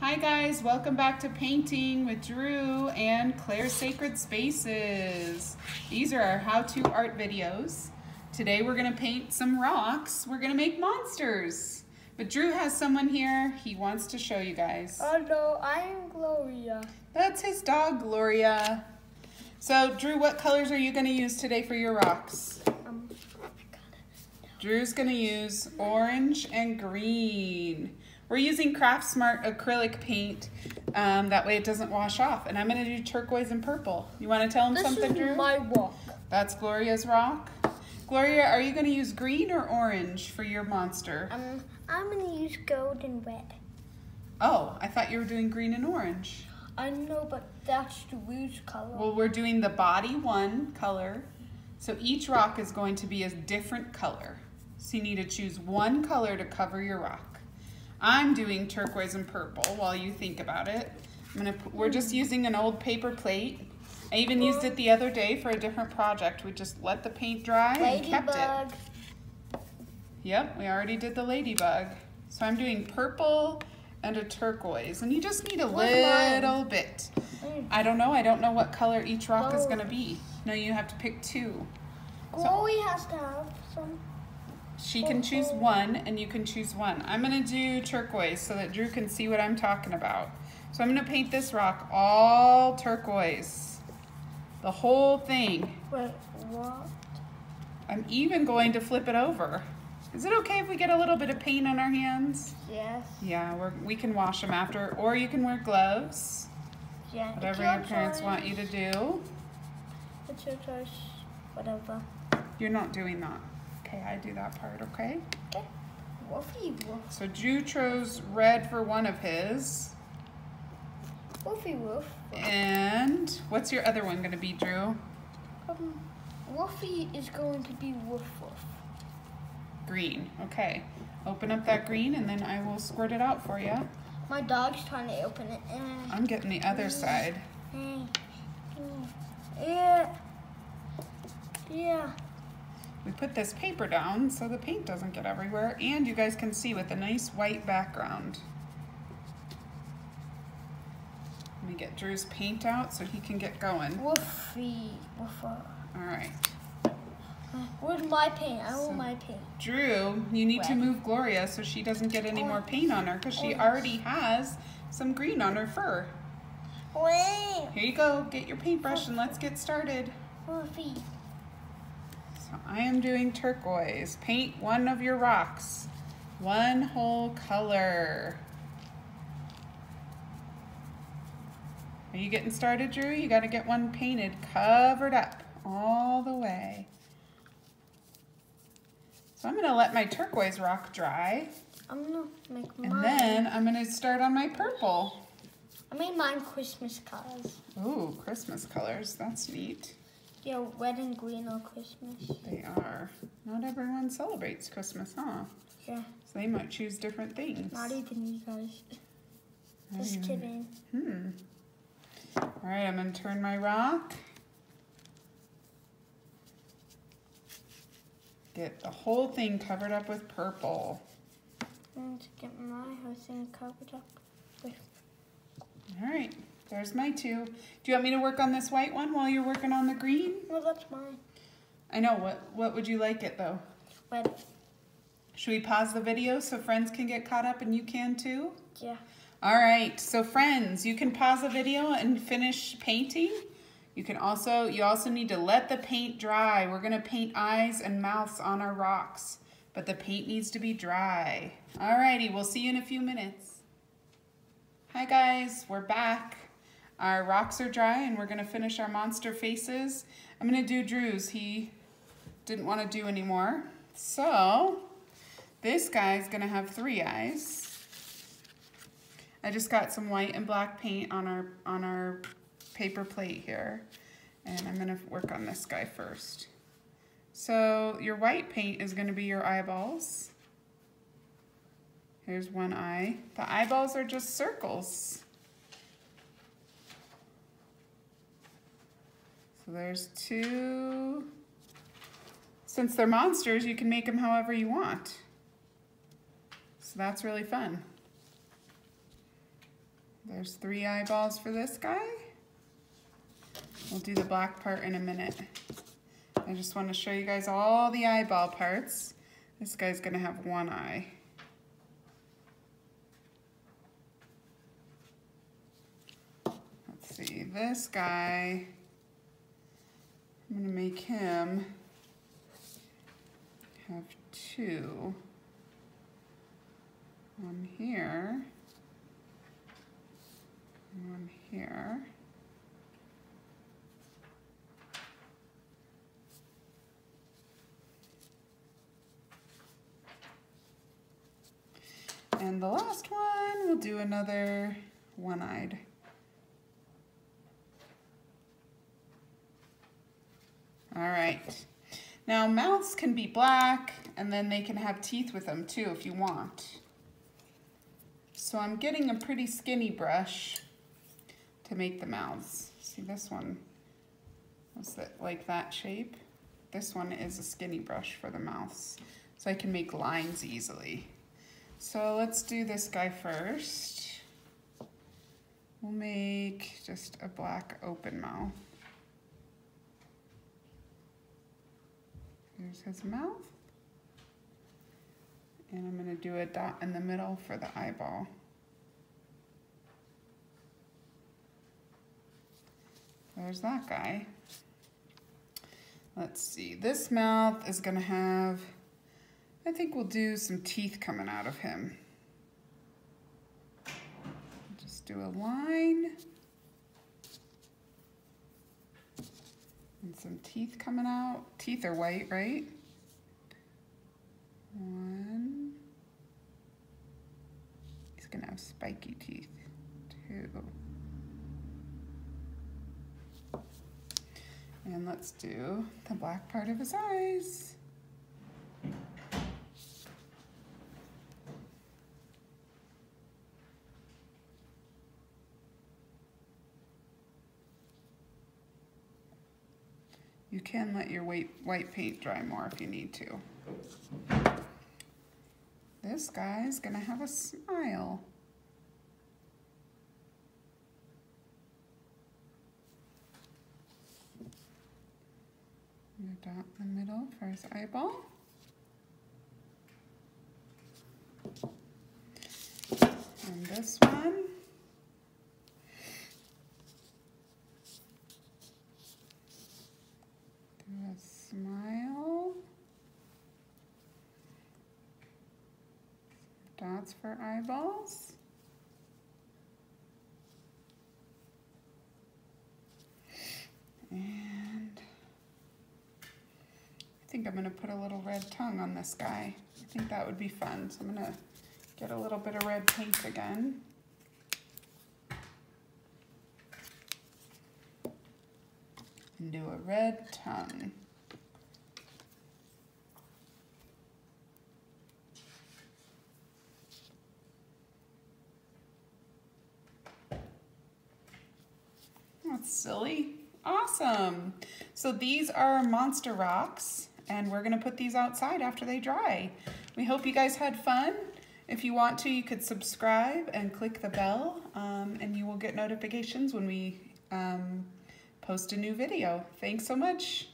Hi guys, welcome back to Painting with Drew and Clair's Sacred Spaces. These are our how-to art videos. Today we're gonna paint some rocks. We're gonna make monsters. But Drew has someone here. He wants to show you guys. Hello, I am Gloria. That's his dog, Gloria. So Drew, what colors are you gonna use today for your rocks? Um, Drew's gonna use orange and green. We're using Craft Smart acrylic paint. Um, that way it doesn't wash off. And I'm gonna do turquoise and purple. You wanna tell him this something, is my rock. That's Gloria's rock. Gloria, are you gonna use green or orange for your monster? Um, I'm gonna use gold and red. Oh, I thought you were doing green and orange. I know, but that's the rouge color. Well, we're doing the body one color. So each rock is going to be a different color. So you need to choose one color to cover your rock. I'm doing turquoise and purple while you think about it. I'm gonna, we're just using an old paper plate. I even used it the other day for a different project. We just let the paint dry and kept it. Ladybug. Yep, we already did the ladybug. So I'm doing purple and a turquoise. And you just need a little bit. I don't know. I don't know what color each rock is Oh. going to be. No, you have to pick two. Glory has to have some. She can choose one and you can choose one. I'm going to do turquoise so that Drew can see what I'm talking about. So I'm going to paint this rock all turquoise. The whole thing. Wait, what? I'm even going to flip it over. Is it okay if we get a little bit of paint on our hands? Yes. Yeah, we're, we can wash them after, or you can wear gloves, Yeah. whatever your parents choice. want you to do. It's your choice. Whatever. You're not doing that. Okay, I do that part, okay? Okay. Woofy woof. So Drew chose red for one of his. Woofy woof. And what's your other one gonna be, Drew? Um, Woofy is going to be woof woof. Green, okay. Open up that green and then I will squirt it out for you. My dog's trying to open it. Eh, I'm getting the other side. eh, mm. Yeah. Yeah. We put this paper down so the paint doesn't get everywhere and you guys can see with a nice white background. Let me get Drew's paint out so he can get going. Woofy. All right. Where's my paint? I So- want my paint. Drew, you need to move Gloria so she doesn't get any more oh. paint on her because she oh. already has some green on her fur. Wait. Here you go, get your paintbrush and let's get started. Woofy. So I am doing turquoise. Paint one of your rocks. One whole color. Are you getting started, Drew? You gotta get one painted, covered up all the way. So I'm gonna let my turquoise rock dry. I'm gonna make mine. And then I'm gonna start on my purple. I made mine Christmas colors. Ooh, Christmas colors. That's neat. Yeah, red and green are Christmas. They are. Not everyone celebrates Christmas, huh? Yeah, So they might choose different things. not even you guys. Just kidding. Hmm. All right, I'm gonna turn my rock. Get the whole thing covered up with purple. I'm going to get my whole thing covered up with. All right, there's my two. Do you want me to work on this white one while you're working on the green? Well, that's mine. I know, what, what would you like it though? Red. Should we pause the video so friends can get caught up and you can too? Yeah. All right, so friends, you can pause the video and finish painting. You can also, you also need to let the paint dry. We're gonna paint eyes and mouths on our rocks, but the paint needs to be dry. All righty, we'll see you in a few minutes. Hi guys, we're back. Our rocks are dry and we're gonna finish our monster faces. I'm gonna do Drew's, he didn't wanna do anymore. So, this guy's gonna have three eyes. I just got some white and black paint on our on our paper plate here. And I'm gonna work on this guy first. So your white paint is gonna be your eyeballs. Here's one eye. The eyeballs are just circles. There's two. Since they're monsters, you can make them however you want. So that's really fun. There's three eyeballs for this guy. We'll do the black part in a minute. I just want to show you guys all the eyeball parts. This guy's gonna have one eye. Let's see, this guy, I'm gonna make him have two. One here, one here. And the last one, we'll do another one-eyed. All right. Now mouths can be black and then they can have teeth with them too if you want. So I'm getting a pretty skinny brush to make the mouths. See this one was that like that shape? This one is a skinny brush for the mouths. So I can make lines easily. So let's do this guy first. We'll make just a black open mouth. Here's his mouth. And I'm gonna do a dot in the middle for the eyeball. There's that guy. Let's see, this mouth is gonna have I think we'll do some teeth coming out of him. Just do a line. And some teeth coming out. Teeth are white, right? One. He's gonna have spiky teeth. Two. And let's do the black part of his eyes. You can let your white, white paint dry more if you need to. This guy's gonna have a smile. A dot in the middle for his eyeball. And this one. Smile. Dots for eyeballs. And I think I'm going to put a little red tongue on this guy. I think that would be fun. So I'm going to get a little bit of red paint again. and do a red tongue. So these are monster rocks and we're gonna put these outside after they dry. We hope you guys had fun. If you want to, you could subscribe and click the bell um, and you will get notifications when we um, post a new video. Thanks so much.